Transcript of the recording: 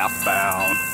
southbound.